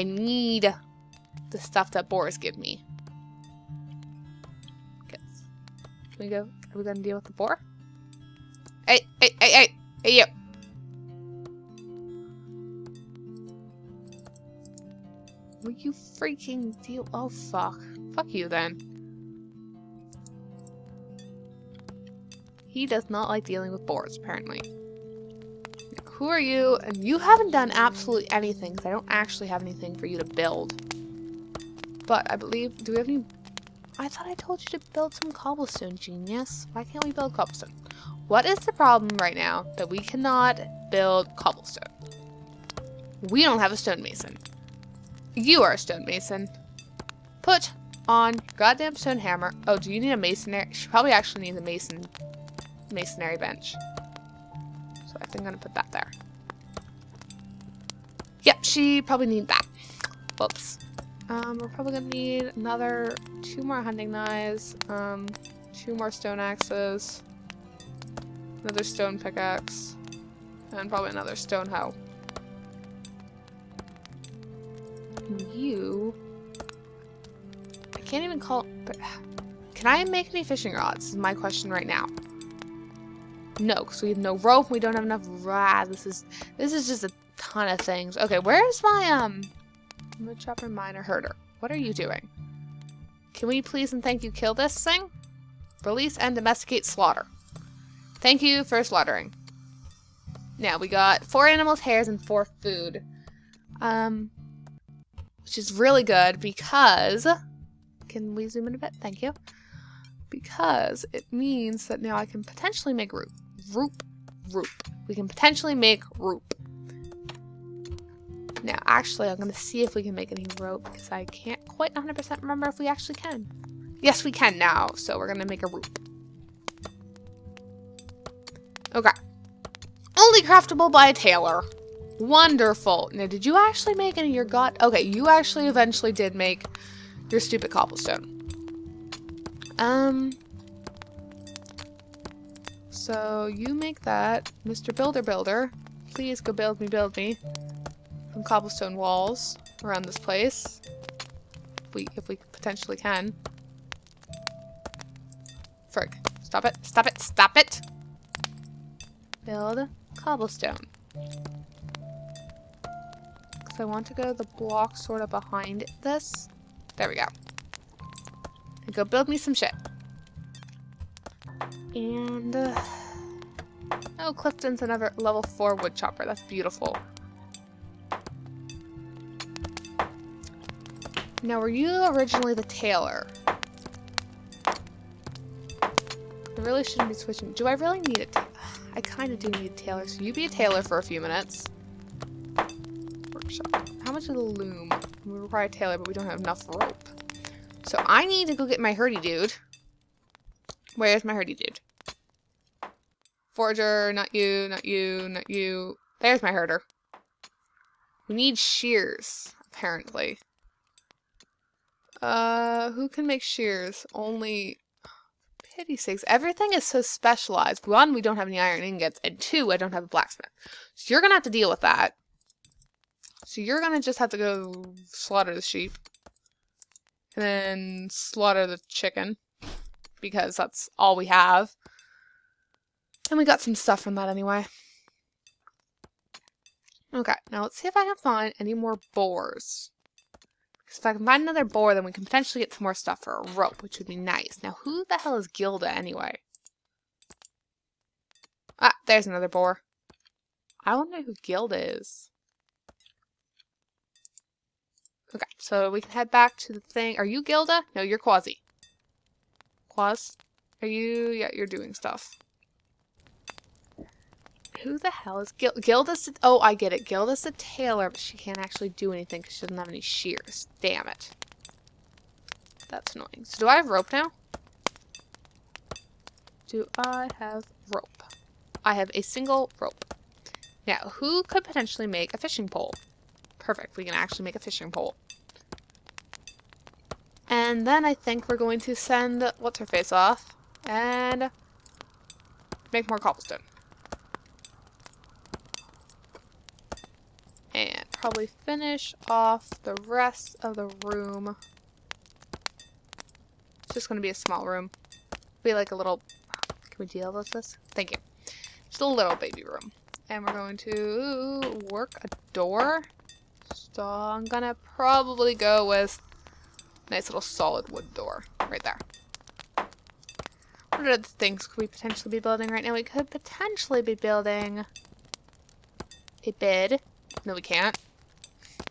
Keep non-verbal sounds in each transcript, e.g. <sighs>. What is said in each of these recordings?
I need the stuff that boars give me. Can we go? Are we gonna deal with the boar? Hey, hey, hey, hey, hey, you! Will you freaking deal? Oh, fuck. Fuck you then. He does not like dealing with boars, apparently. Who are you? And you haven't done absolutely anything, because I don't actually have anything for you to build. But I believe, do we have any... I thought I told you to build some cobblestone, genius. Why can't we build cobblestone? What is the problem right now that we cannot build cobblestone? We don't have a stonemason. You are a stonemason. Put on goddamn stone hammer. Oh, do you need a masonry? She probably actually needs a mason masonry bench. So I think I'm gonna put that there. Yep, she probably need that. Whoops. Um, we're probably gonna need another two more hunting knives, um, two more stone axes, another stone pickaxe, and probably another stone hoe. you... I can't even call... Can I make any fishing rods? Is my question right now. No, because we have no rope. We don't have enough rod. This is this is just a ton of things. Okay, where's my um wood chopper miner herder? What are you doing? Can we please and thank you kill this thing? Release and domesticate slaughter. Thank you for slaughtering. Now we got four animals, hairs, and four food. Um, which is really good because, can we zoom in a bit? Thank you. Because it means that now I can potentially make rope. Rope. Rope. We can potentially make rope. Now, actually, I'm going to see if we can make any rope because I can't quite 100% remember if we actually can. Yes, we can now, so we're going to make a rope. Okay. Only craftable by a tailor. Wonderful. Now, did you actually make any of your god? Okay, you actually eventually did make your stupid cobblestone. Um. So, you make that. Mr. Builder Builder, please go build me, build me some cobblestone walls around this place. If we, if we potentially can. Frig. Stop it. Stop it. Stop it. Build cobblestone. Because I want to go the block sort of behind this. There we go. And go build me some shit. And... Uh, oh, Clifton's another level 4 wood chopper. That's beautiful. Now, were you originally the tailor? I really shouldn't be switching. Do I really need it? <sighs> I kind of do need a tailor. So you be a tailor for a few minutes. Workshop. How much is the loom? We require a tailor, but we don't have enough rope. So I need to go get my herdy dude. Where's my herdy dude? Forger, not you, not you, not you. There's my herder. We need shears, apparently. Uh, who can make shears? Only pity sakes. Everything is so specialized. One, we don't have any iron ingots, and two, I don't have a blacksmith. So you're gonna have to deal with that. So you're gonna just have to go slaughter the sheep. And then slaughter the chicken. Because that's all we have. And we got some stuff from that anyway. Okay, now let's see if I can find any more boars. Because if I can find another boar, then we can potentially get some more stuff for a rope, which would be nice. Now, who the hell is Gilda anyway? Ah, there's another boar. I wonder who Gilda is. Okay, so we can head back to the thing. Are you Gilda? No, you're Quasi. Quaz? Are you? Yeah, you're doing stuff. Who the hell is Gil Gilda's? Oh, I get it. Gilda's a tailor, but she can't actually do anything because she doesn't have any shears. Damn it. That's annoying. So do I have rope now? Do I have rope? I have a single rope. Now, who could potentially make a fishing pole? Perfect. We can actually make a fishing pole. And then I think we're going to send What's-Her-Face off and make more cobblestone. And probably finish off the rest of the room. It's just going to be a small room. Be like a little... Can we deal with this? Thank you. Just a little baby room. And we're going to work a door. So I'm going to probably go with nice little solid wood door right there. What other things could we potentially be building right now? We could potentially be building a bed. No, we can't.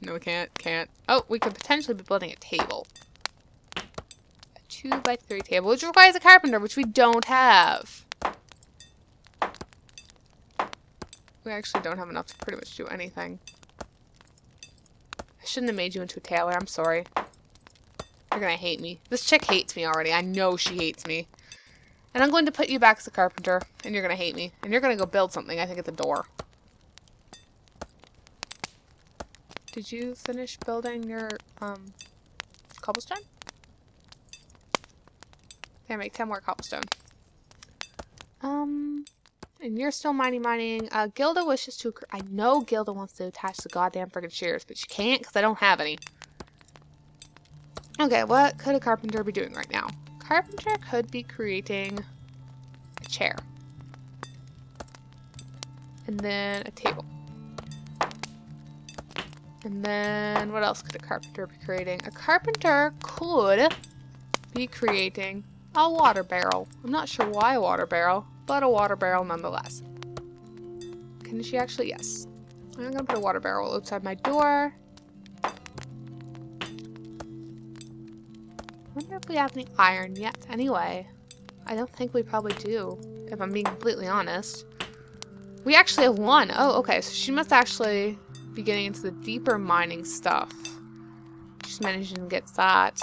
No, we can't. Can't. Oh, we could potentially be building a table. A two by three table, which requires a carpenter, which we don't have. We actually don't have enough to pretty much do anything. I shouldn't have made you into a tailor. I'm sorry. You're gonna hate me. This chick hates me already. I know she hates me. And I'm going to put you back as a carpenter, and you're gonna hate me. And you're gonna go build something. I think it's a door. Did you finish building your, um, cobblestone? Okay, make 10 more cobblestone. Um, and you're still mining, mining. Uh, Gilda wishes to, I know Gilda wants to attach the goddamn friggin' shears, but she can't because I don't have any. Okay, what could a carpenter be doing right now? Carpenter could be creating a chair. And then a table. And then what else could a carpenter be creating? A carpenter could be creating a water barrel. I'm not sure why a water barrel, but a water barrel nonetheless. Can she actually? Yes. I'm gonna put a water barrel outside my door. wonder if we have any iron yet anyway. I don't think we probably do, if I'm being completely honest. We actually have one. Oh, okay, so she must actually be getting into the deeper mining stuff. Just managing to get that.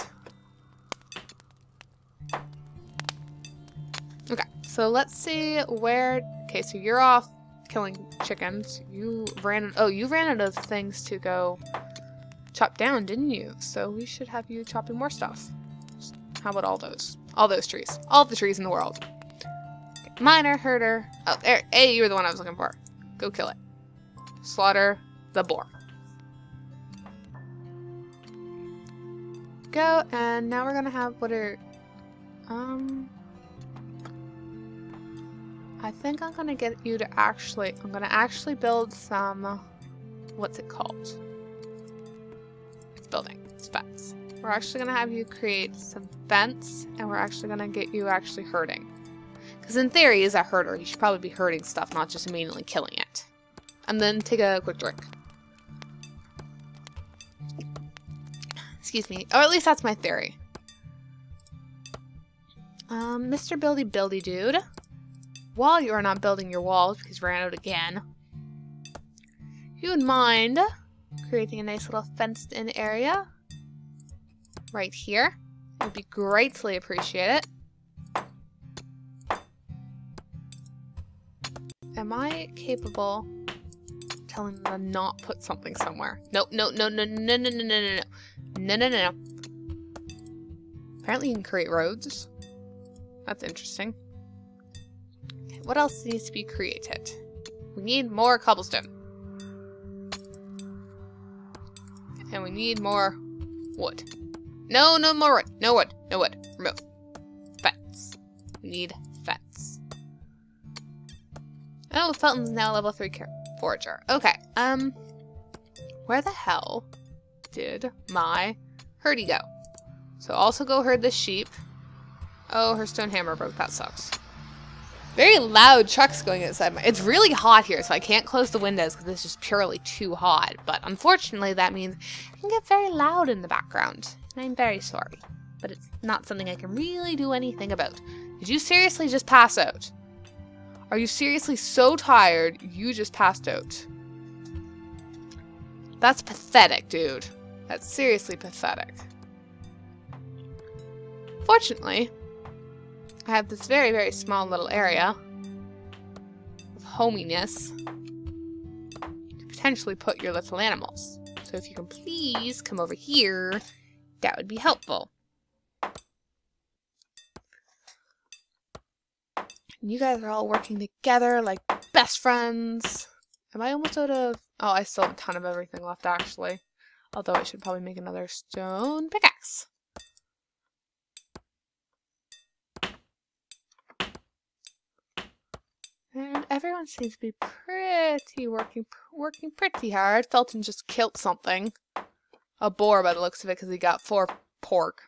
Okay, so let's see where... Okay, so you're off killing chickens. You ran... Oh, you ran out of things to go chop down, didn't you? So we should have you chopping more stuff. How about all those? All those trees. All the trees in the world. Miner, herder. Oh, there. Hey, you were the one I was looking for. Go kill it. Slaughter the boar. Go, and now we're gonna have what are, um, I think I'm gonna get you to actually, I'm gonna actually build some, what's it called? It's building, it's fence. We're actually gonna have you create some fence, and we're actually gonna get you actually herding. Because in theory, as a herder, you should probably be herding stuff, not just immediately killing it. And then take a quick drink. Excuse me. Or at least that's my theory. Um, Mr. Buildy Buildy Dude. While you are not building your walls, because ran out again, you would mind creating a nice little fenced-in area right here. It would be greatly appreciated. Am I capable telling them to not put something somewhere? No, no, no, no, no, no, no, no, no, no. No, no, no. Apparently you can create roads. That's interesting. What else needs to be created? We need more cobblestone. And we need more wood. No, no more wood. No wood. No wood. Remove. Fence. We need fence. Oh, Felton's now level 3 forager. Okay, um... Where the hell did my herdy go. So also go herd the sheep. Oh, her stone hammer broke. That sucks. Very loud trucks going outside my... It's really hot here, so I can't close the windows because it's just purely too hot. But unfortunately, that means it can get very loud in the background. And I'm very sorry. But it's not something I can really do anything about. Did you seriously just pass out? Are you seriously so tired you just passed out? That's pathetic, dude. That's seriously pathetic. Fortunately, I have this very, very small little area of hominess to potentially put your little animals. So if you can please come over here, that would be helpful. And you guys are all working together like best friends. Am I almost out of... Oh, I still have a ton of everything left, actually. Although I should probably make another stone pickaxe. And everyone seems to be pretty working working pretty hard. Felton just killed something. A boar by the looks of it because he got four pork.